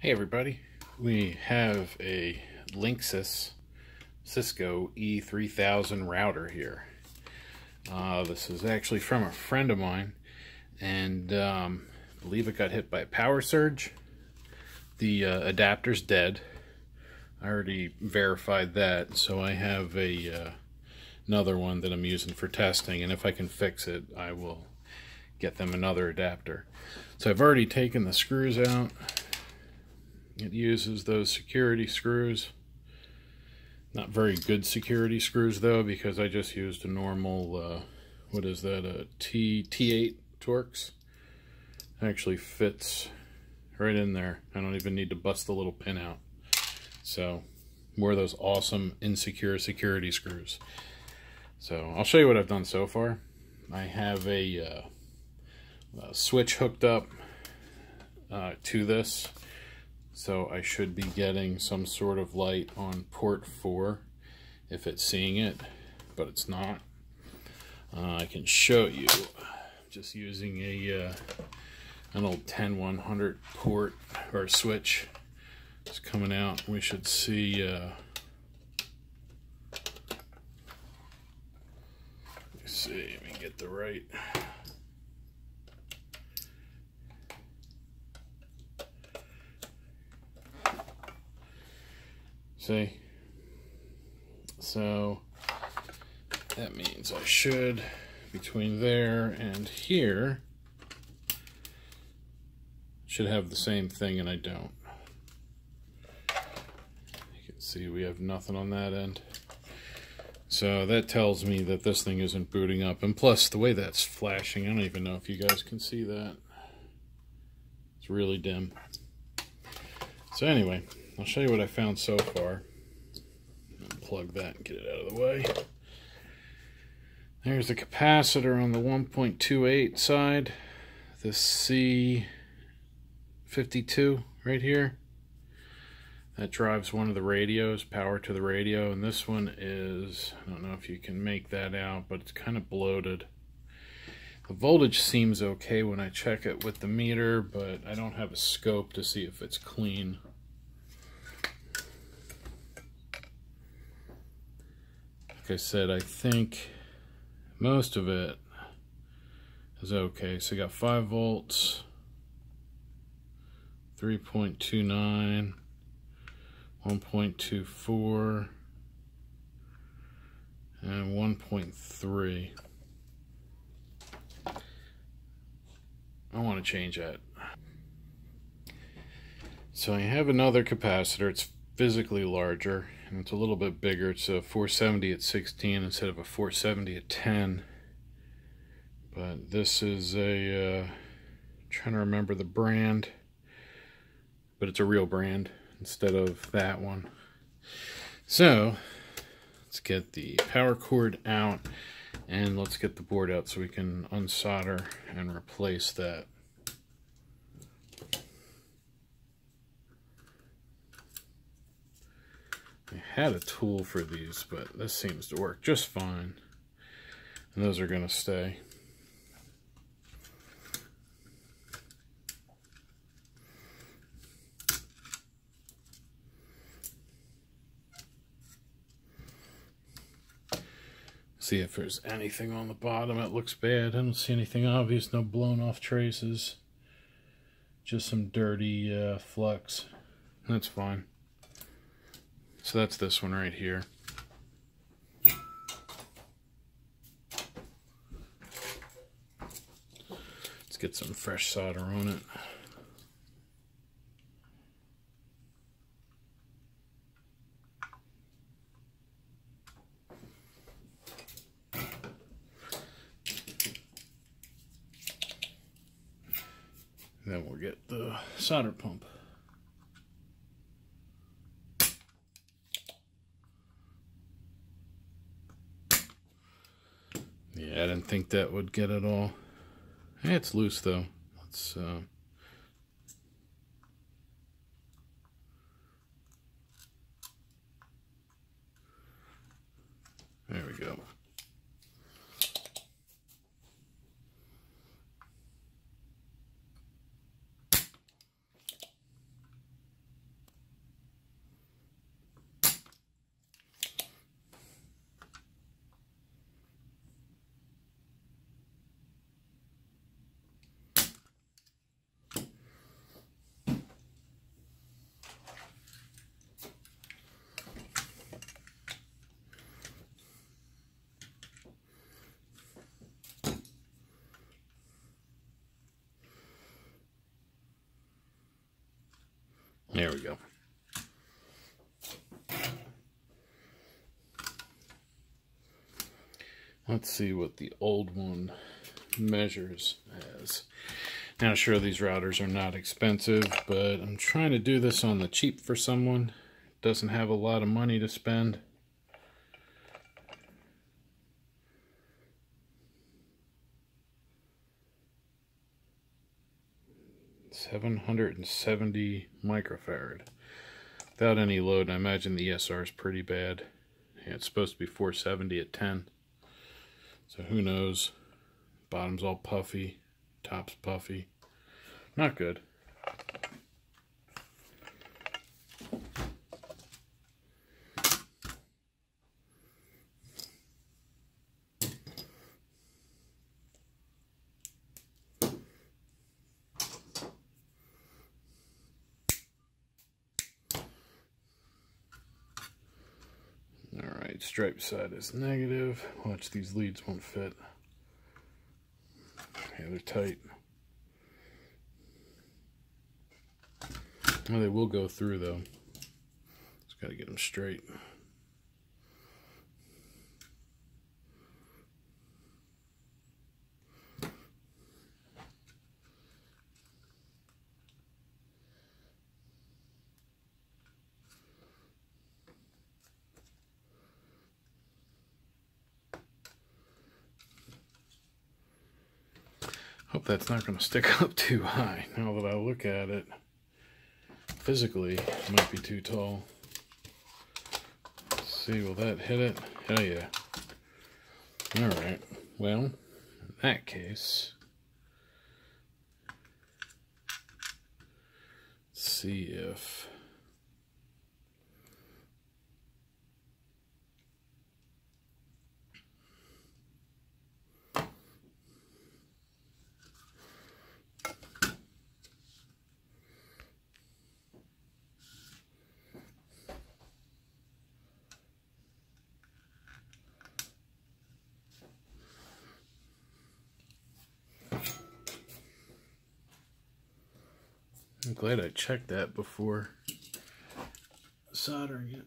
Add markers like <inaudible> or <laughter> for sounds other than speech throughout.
Hey everybody, we have a Linksys Cisco E3000 router here. Uh, this is actually from a friend of mine and um, I believe it got hit by a power surge. The uh, adapter's dead. I already verified that so I have a uh, another one that I'm using for testing and if I can fix it I will get them another adapter. So I've already taken the screws out it uses those security screws. Not very good security screws though because I just used a normal, uh, what is that, a T, T8 Torx. Actually fits right in there. I don't even need to bust the little pin out. So, more of those awesome insecure security screws. So, I'll show you what I've done so far. I have a, uh, a switch hooked up uh, to this so I should be getting some sort of light on port 4 if it's seeing it, but it's not. Uh, I can show you just using a uh, an old 10100 port or switch. It's coming out. We should see uh, see, let me get the right See? So that means I should, between there and here, should have the same thing and I don't. You can see we have nothing on that end. So that tells me that this thing isn't booting up. And plus, the way that's flashing, I don't even know if you guys can see that. It's really dim. So anyway, I'll show you what I found so far. Unplug that and get it out of the way. There's the capacitor on the 1.28 side. The C52 right here. That drives one of the radios, power to the radio. And this one is, I don't know if you can make that out, but it's kind of bloated. The voltage seems okay when I check it with the meter, but I don't have a scope to see if it's clean. Like I said, I think most of it is okay. So you got 5 volts, 3.29, 1.24, and 1.3. I want to change that. So I have another capacitor. It's physically larger and it's a little bit bigger. It's a 470 at 16 instead of a 470 at 10. But this is a, uh, trying to remember the brand, but it's a real brand instead of that one. So let's get the power cord out and let's get the board out so we can unsolder and replace that. I had a tool for these, but this seems to work just fine. And those are going to stay. See if there's anything on the bottom that looks bad. I don't see anything obvious, no blown off traces. Just some dirty uh, flux. That's fine. So that's this one right here. Let's get some fresh solder on it. Then we'll get the solder pump. Yeah, I didn't think that would get it all. Hey, it's loose though. Let's uh There we go. There we go. Let's see what the old one measures as. Now, sure, these routers are not expensive, but I'm trying to do this on the cheap for someone doesn't have a lot of money to spend. Seven hundred and seventy microfarad. Without any load, I imagine the ESR is pretty bad. Yeah, it's supposed to be 470 at 10. So who knows? Bottom's all puffy, top's puffy. Not good. Alright, stripe side is negative. Watch these leads won't fit. Yeah, they're tight. Well, they will go through though. Just got to get them straight. Hope that's not going to stick <laughs> up too high now that I look at it. Physically, it might be too tall. Let's see, will that hit it? Hell yeah. Alright, well, in that case, see if I'm glad I checked that before soldering it.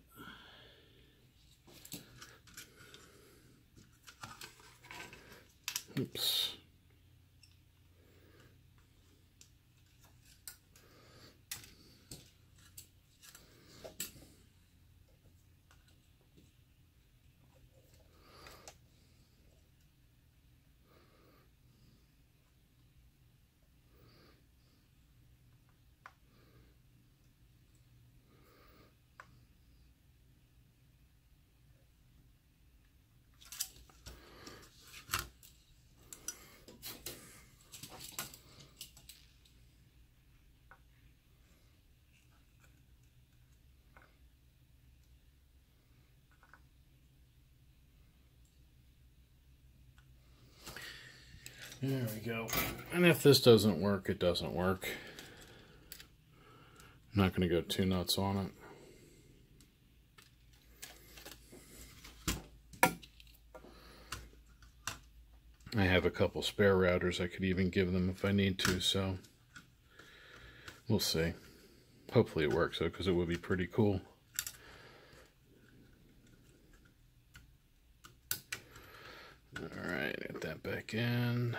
There we go. And if this doesn't work, it doesn't work. I'm not going to go too nuts on it. I have a couple spare routers I could even give them if I need to, so we'll see. Hopefully it works though, because it would be pretty cool. Alright, get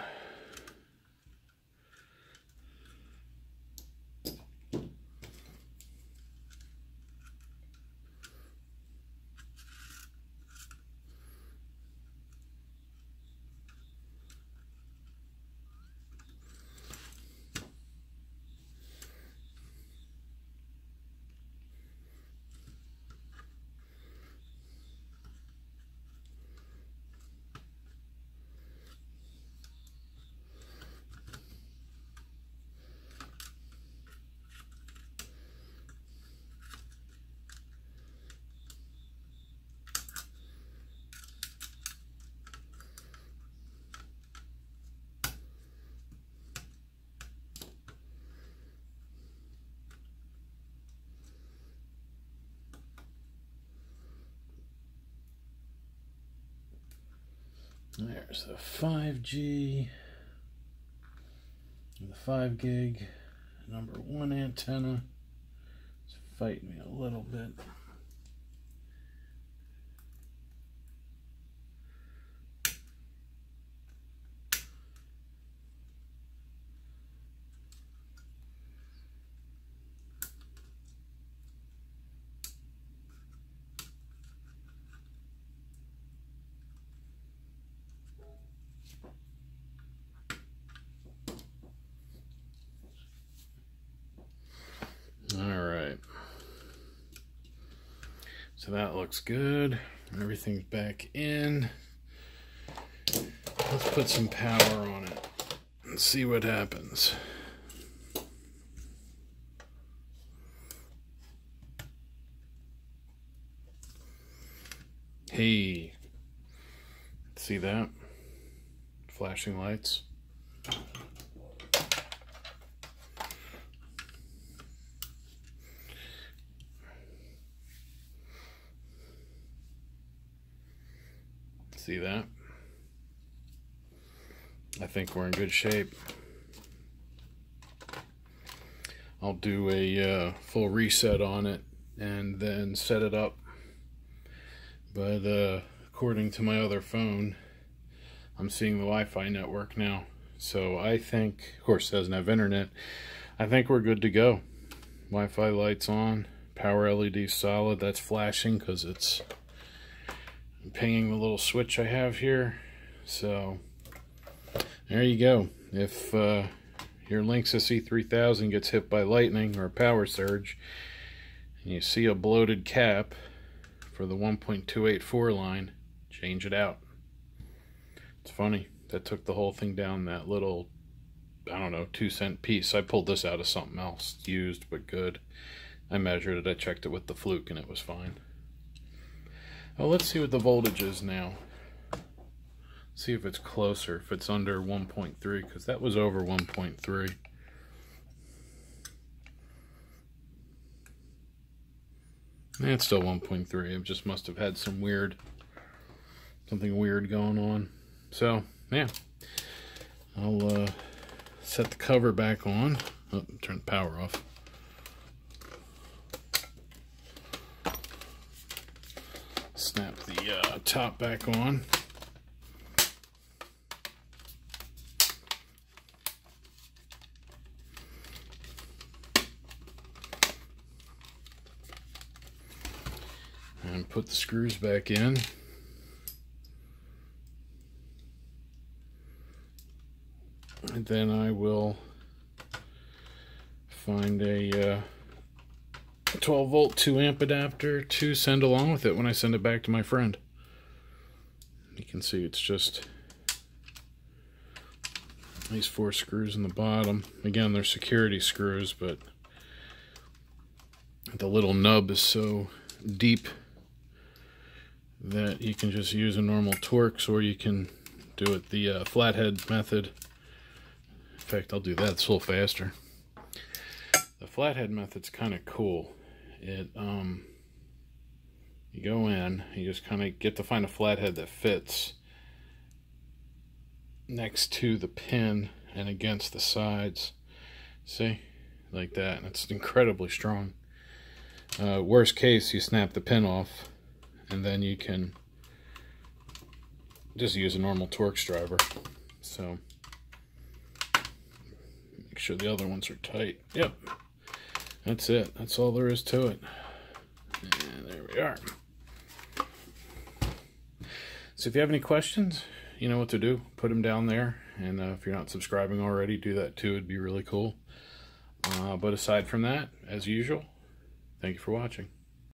There's the 5G, the 5 gig, number one antenna, It's fighting me a little bit. All right. So that looks good. Everything's back in. Let's put some power on it and see what happens. Hey, see that? Flashing lights. See that? I think we're in good shape. I'll do a uh, full reset on it and then set it up. But uh, according to my other phone, I'm seeing the Wi-Fi network now. So I think, of course it doesn't have internet, I think we're good to go. Wi-Fi lights on, power LED solid, that's flashing because it's pinging the little switch I have here. So there you go. If uh, your Linksys E3000 gets hit by lightning or a power surge, and you see a bloated cap for the 1.284 line, change it out. It's funny. That took the whole thing down that little, I don't know, two cent piece. I pulled this out of something else, used but good. I measured it, I checked it with the fluke, and it was fine. Well, let's see what the voltage is now. See if it's closer, if it's under 1.3, because that was over 1.3. It's still 1.3. It just must have had some weird, something weird going on. So, yeah. I'll uh, set the cover back on. Oh, turn the power off. Snap the uh, top back on. And put the screws back in. And then I will find a uh, 12 volt 2 amp adapter to send along with it when I send it back to my friend. You can see it's just these four screws in the bottom. Again, they're security screws, but the little nub is so deep that you can just use a normal Torx or you can do it the uh, flathead method. In fact, I'll do that. It's a little faster. The flathead method's kind of cool it um you go in you just kind of get to find a flathead that fits next to the pin and against the sides. See? Like that and it's incredibly strong. Uh, worst case you snap the pin off and then you can just use a normal Torx driver. So make sure the other ones are tight. Yep that's it. That's all there is to it. And there we are. So if you have any questions, you know what to do. Put them down there. And uh, if you're not subscribing already, do that too. It'd be really cool. Uh, but aside from that, as usual, thank you for watching.